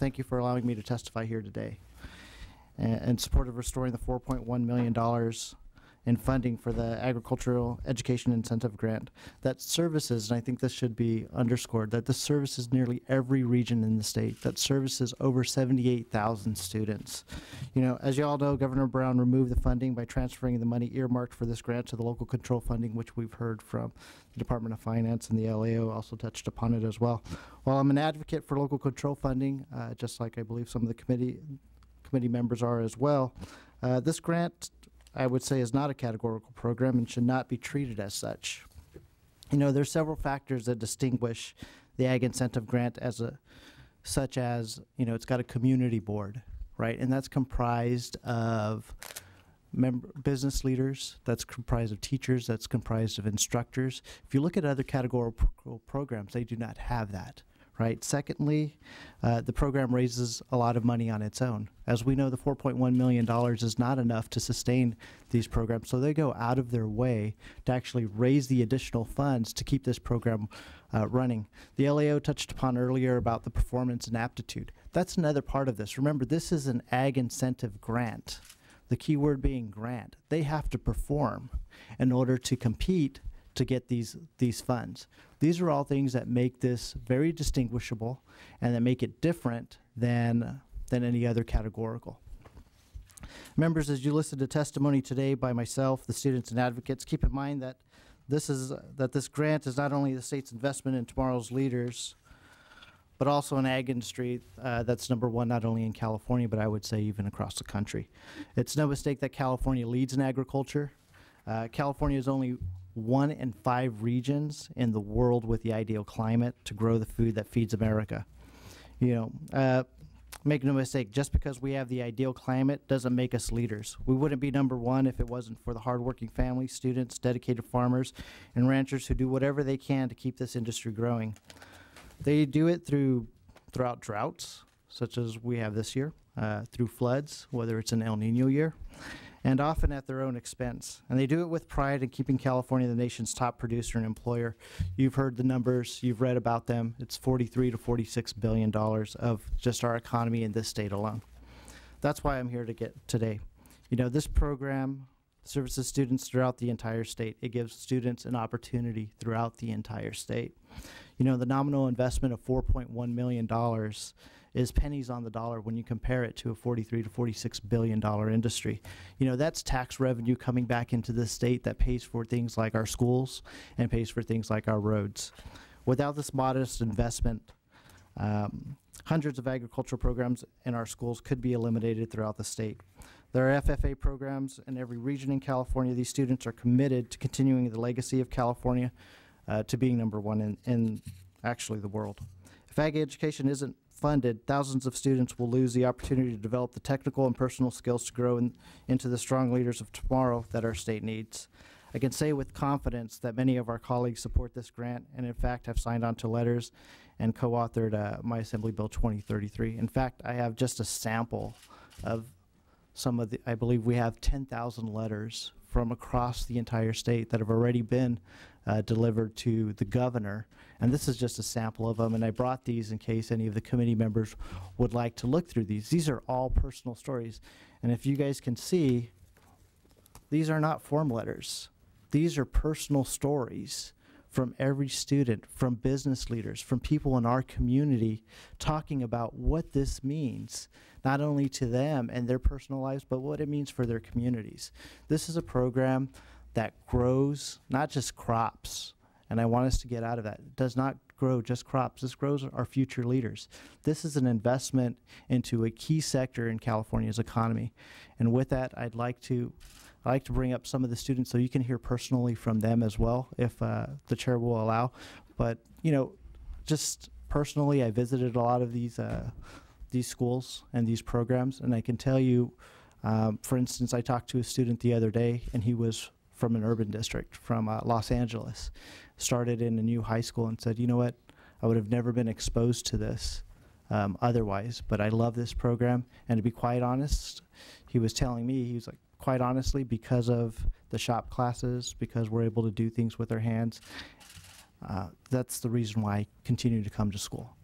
thank you for allowing me to testify here today. In support of restoring the $4.1 million in funding for the Agricultural Education Incentive Grant that services, and I think this should be underscored, that this services nearly every region in the state, that services over 78,000 students. You know, as you all know, Governor Brown removed the funding by transferring the money earmarked for this grant to the local control funding, which we've heard from the Department of Finance and the LAO also touched upon it as well. While I'm an advocate for local control funding, uh, just like I believe some of the committee committee members are as well, uh, this grant I would say is not a categorical program and should not be treated as such. You know, there's several factors that distinguish the Ag Incentive Grant as a, such as, you know, it's got a community board, right? And that's comprised of member, business leaders, that's comprised of teachers, that's comprised of instructors. If you look at other categorical programs, they do not have that right? Secondly, uh, the program raises a lot of money on its own. As we know, the $4.1 million is not enough to sustain these programs, so they go out of their way to actually raise the additional funds to keep this program uh, running. The LAO touched upon earlier about the performance and aptitude. That's another part of this. Remember, this is an ag incentive grant. The key word being grant. They have to perform in order to compete to get these these funds. These are all things that make this very distinguishable and that make it different than than any other categorical. Members, as you listen to testimony today by myself, the students and advocates, keep in mind that this is uh, that this grant is not only the state's investment in tomorrow's leaders, but also an ag industry uh, that's number one not only in California, but I would say even across the country. It's no mistake that California leads in agriculture. Uh, California is only one in five regions in the world with the ideal climate to grow the food that feeds America. You know, uh, make no mistake, just because we have the ideal climate doesn't make us leaders. We wouldn't be number one if it wasn't for the hardworking families, students, dedicated farmers, and ranchers who do whatever they can to keep this industry growing. They do it through throughout droughts, such as we have this year, uh, through floods, whether it's an El Nino year, and often at their own expense. And they do it with pride in keeping California the nation's top producer and employer. You've heard the numbers, you've read about them. It's 43 to 46 billion dollars of just our economy in this state alone. That's why I'm here to get today. You know, this program services students throughout the entire state. It gives students an opportunity throughout the entire state. You know, the nominal investment of $4.1 million is pennies on the dollar when you compare it to a 43 to 46 billion dollar industry. You know, that's tax revenue coming back into the state that pays for things like our schools and pays for things like our roads. Without this modest investment, um, hundreds of agricultural programs in our schools could be eliminated throughout the state. There are FFA programs in every region in California. These students are committed to continuing the legacy of California uh, to being number one in, in actually the world. If ag education isn't funded, thousands of students will lose the opportunity to develop the technical and personal skills to grow in, into the strong leaders of tomorrow that our state needs. I can say with confidence that many of our colleagues support this grant and in fact have signed on to letters and co-authored uh, my Assembly Bill 2033. In fact, I have just a sample of some of the, I believe we have 10,000 letters from across the entire state that have already been uh, delivered to the governor. And this is just a sample of them. And I brought these in case any of the committee members would like to look through these. These are all personal stories. And if you guys can see, these are not form letters. These are personal stories from every student, from business leaders, from people in our community talking about what this means, not only to them and their personal lives, but what it means for their communities. This is a program that grows not just crops, and I want us to get out of that. It does not grow just crops. This grows our future leaders. This is an investment into a key sector in California's economy. And with that, I'd like to I like to bring up some of the students so you can hear personally from them as well, if uh, the chair will allow. But you know, just personally, I visited a lot of these uh, these schools and these programs, and I can tell you, um, for instance, I talked to a student the other day, and he was from an urban district from uh, Los Angeles, started in a new high school, and said, you know what, I would have never been exposed to this. Um, otherwise, but I love this program. And to be quite honest, he was telling me, he was like, quite honestly, because of the shop classes, because we're able to do things with our hands. Uh, that's the reason why I continue to come to school.